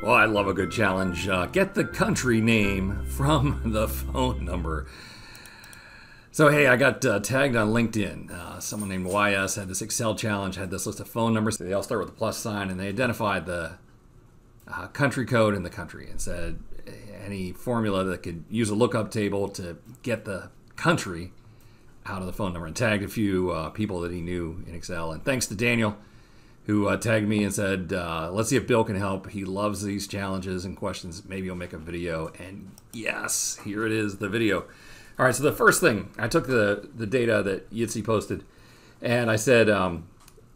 Well, I love a good challenge. Uh, get the country name from the phone number. So, hey, I got uh, tagged on LinkedIn. Uh, someone named YS had this Excel challenge, had this list of phone numbers. They all start with a plus sign, and they identified the uh, country code in the country and said any formula that could use a lookup table to get the country out of the phone number and tagged a few uh, people that he knew in Excel. And thanks to Daniel who uh, tagged me and said, uh, "Let's see if Bill can help. He loves these challenges and questions. Maybe he'll make a video." And yes, here it is, the video. All right, so the first thing I took the the data that Yitzi posted, and I said, um,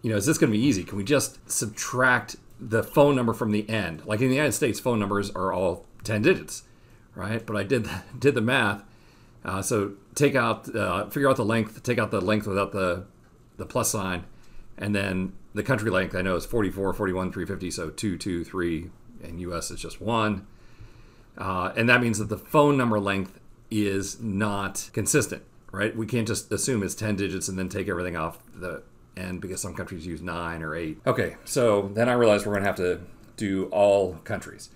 "You know, is this going to be easy? Can we just subtract the phone number from the end? Like in the United States, phone numbers are all ten digits, right? But I did did the math. Uh, so take out, uh, figure out the length, take out the length without the the plus sign, and then the country length I know is 44, 41, 350, so 2, 2, 3, and US is just 1. Uh, and that means that the phone number length is not consistent, right? We can't just assume it's 10 digits and then take everything off the end because some countries use 9 or 8. Okay, so then I realized we're going to have to do all countries.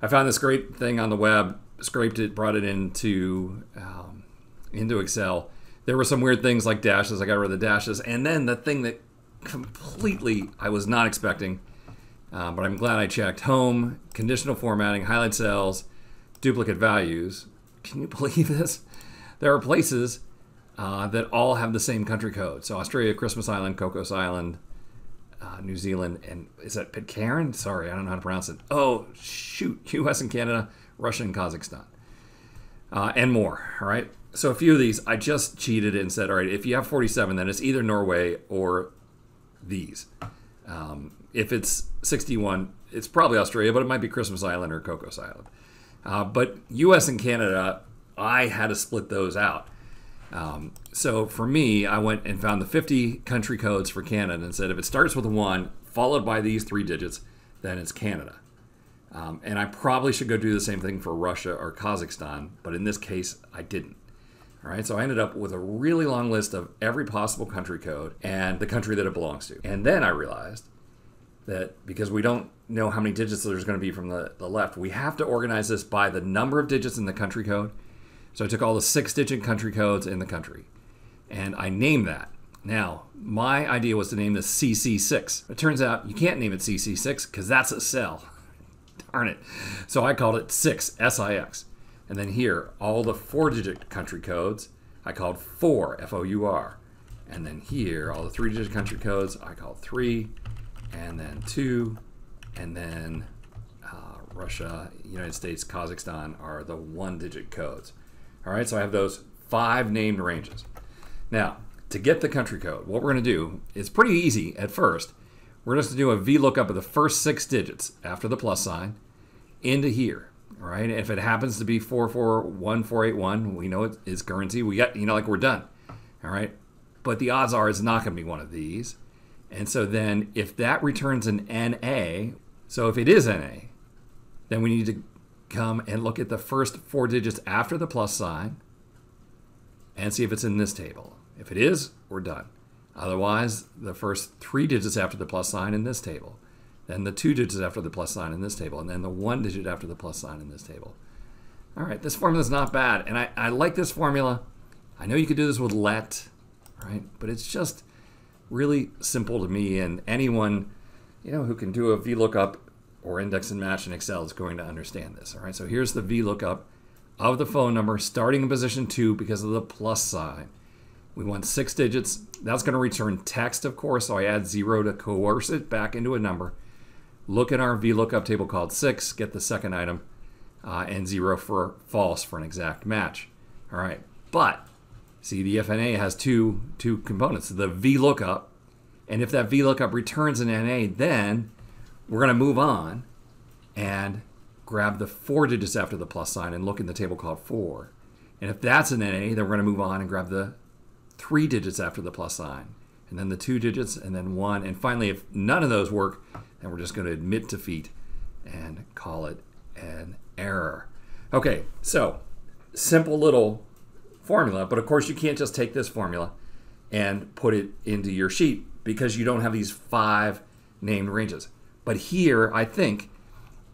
I found this great thing on the web, scraped it, brought it into um, into Excel. There were some weird things like dashes. I got rid of the dashes, and then the thing that completely I was not expecting, uh, but I'm glad I checked. Home, conditional formatting, highlight cells, duplicate values. Can you believe this? There are places uh, that all have the same country code. So Australia, Christmas Island, Cocos Island, uh, New Zealand, and is that Pitcairn? Sorry, I don't know how to pronounce it. Oh, shoot. U.S. and Canada, Russia and Kazakhstan, uh, and more. All right. So a few of these, I just cheated and said, all right, if you have 47, then it's either Norway or these. Um, if it's 61, it's probably Australia, but it might be Christmas Island or Cocos Island. Uh, but US and Canada, I had to split those out. Um, so for me, I went and found the 50 country codes for Canada and said if it starts with a one, followed by these three digits, then it's Canada. Um, and I probably should go do the same thing for Russia or Kazakhstan, but in this case, I didn't. All right, so I ended up with a really long list of every possible country code and the country that it belongs to. And then I realized that because we don't know how many digits there's going to be from the, the left, we have to organize this by the number of digits in the country code. So I took all the six digit country codes in the country and I named that. Now, my idea was to name this CC6. It turns out you can't name it CC6 because that's a cell. Darn it. So I called it 6, S-I-X. And then here, all the four digit country codes, I called four, F O U R. And then here, all the three digit country codes, I called three, and then two, and then uh, Russia, United States, Kazakhstan are the one digit codes. All right, so I have those five named ranges. Now, to get the country code, what we're going to do is pretty easy at first. We're just going to do a VLOOKUP of the first six digits after the plus sign into here right? If it happens to be 441481, we know it is Guernsey. We got, you know, like we're done, all right? But the odds are it's not going to be one of these. And so then if that returns an NA, so if it is NA, then we need to come and look at the first four digits after the plus sign and see if it's in this table. If it is, we're done. Otherwise, the first three digits after the plus sign in this table then the two digits after the plus sign in this table, and then the one digit after the plus sign in this table. All right, this formula is not bad, and I, I like this formula. I know you could do this with let, right? But it's just really simple to me, and anyone, you know, who can do a VLOOKUP or index and match in Excel is going to understand this. All right, so here's the VLOOKUP of the phone number starting in position two because of the plus sign. We want six digits. That's going to return text, of course, so I add zero to coerce it back into a number look at our VLOOKUP table called 6, get the second item, uh, and 0 for false for an exact match. All right, but see the IFNA has two, two components, the VLOOKUP, and if that VLOOKUP returns an NA, then we're going to move on and grab the four digits after the plus sign and look in the table called 4. And if that's an NA, then we're going to move on and grab the three digits after the plus sign, and then the two digits, and then one. And finally, if none of those work, and we're just going to admit defeat and call it an error. Okay, so simple little formula, but of course you can't just take this formula and put it into your sheet because you don't have these five named ranges. But here, I think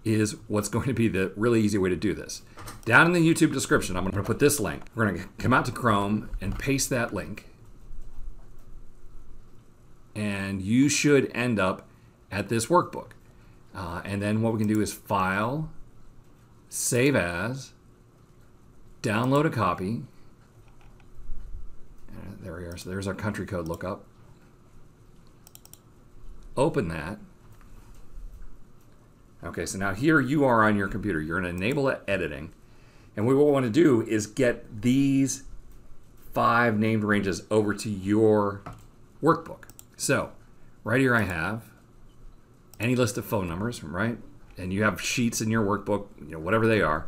is what's going to be the really easy way to do this. Down in the YouTube description, I'm going to put this link. We're going to come out to Chrome and paste that link. And you should end up at this workbook. Uh, and then what we can do is File, Save As, download a copy. Uh, there we are. So there's our country code lookup. Open that. Okay, so now here you are on your computer. You're going to enable editing. And what we want to do is get these five named ranges over to your workbook. So right here I have any list of phone numbers, right? And you have sheets in your workbook, you know, whatever they are.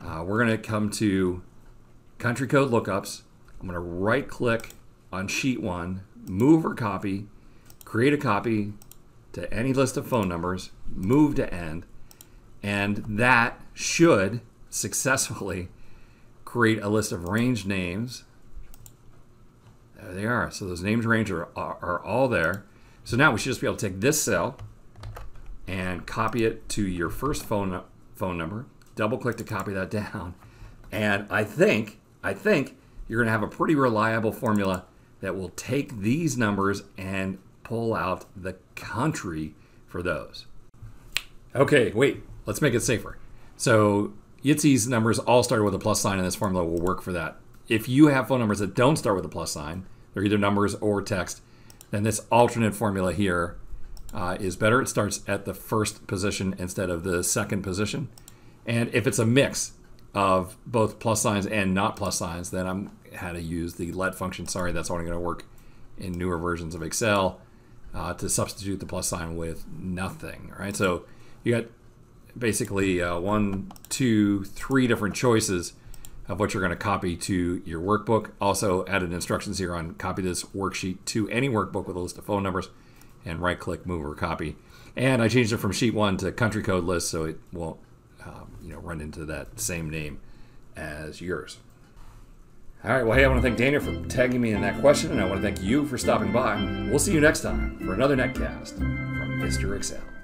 Uh, we're going to come to country code lookups. I'm going to right click on sheet one, move or copy, create a copy to any list of phone numbers, move to end, and that should successfully create a list of range names. There they are. So those names range are, are, are all there. So now we should just be able to take this cell and copy it to your first phone phone number. Double click to copy that down. And I think, I think you're gonna have a pretty reliable formula that will take these numbers and pull out the country for those. Okay, wait, let's make it safer. So Yitzi's numbers all start with a plus sign and this formula will work for that. If you have phone numbers that don't start with a plus sign, they're either numbers or text, then this alternate formula here uh, is better. It starts at the first position instead of the second position. And if it's a mix of both plus signs and not plus signs, then I'm how to use the let function. Sorry, that's only going to work in newer versions of Excel uh, to substitute the plus sign with nothing. Right, so you got basically uh, one, two, three different choices of what you're going to copy to your workbook. Also added instructions here on copy this worksheet to any workbook with a list of phone numbers and right click move or copy. And I changed it from sheet one to country code list so it won't um, you know run into that same name as yours. All right, well, hey, I want to thank Daniel for tagging me in that question, and I want to thank you for stopping by. We'll see you next time for another netcast from MrExcel.